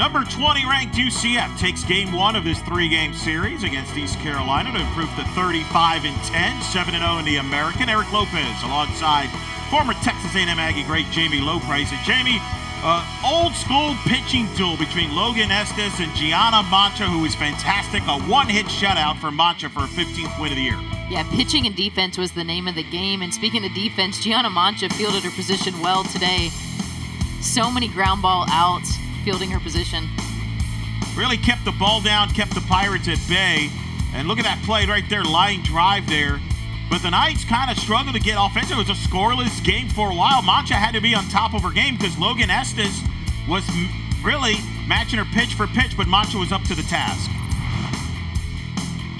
Number 20 ranked UCF takes game one of this three game series against East Carolina to improve to 35 and 10, 7 0 in the American. Eric Lopez alongside former Texas A&M Aggie great Jami Lobpries. And Jami, uh, old school pitching duel between Logan Estes and Gianna Mancha, who is fantastic. A one hit shutout for Mancha for a 15th win of the year. Yeah, pitching and defense was the name of the game. And speaking of defense, Gianna Mancha fielded her position well today. So many ground ball outs fielding her position. Really kept the ball down, kept the Pirates at bay. And look at that play right there, line drive there. But the Knights kind of struggled to get offensive. It was a scoreless game for a while. Mancha had to be on top of her game because Logan Estes was really matching her pitch for pitch, but Mancha was up to the task.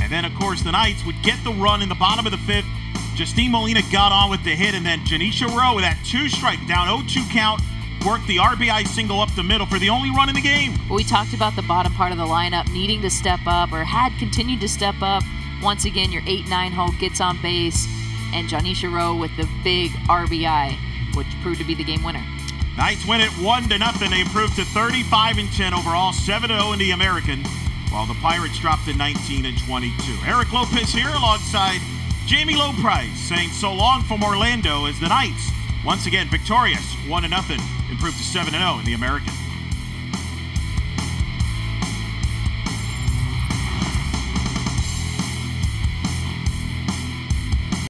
And then, of course, the Knights would get the run in the bottom of the fifth. Justine Molina got on with the hit, and then Janisha Rowe with that two strike down 0 2 count worked the RBI single up the middle for the only run in the game. Well, we talked about the bottom part of the lineup needing to step up or had continued to step up. Once again, your 8 9 hole gets on base, and Janisha Rowe with the big RBI, which proved to be the game winner. Knights win it 1 to nothing. They improved to 35 and 10 overall, 7 0 in the American, while the Pirates dropped to 19 and 22. Eric Lopez here alongside Jami Lobpries saying so long from Orlando as the Knights once again victorious 1 0 improved to 7 0 in the American.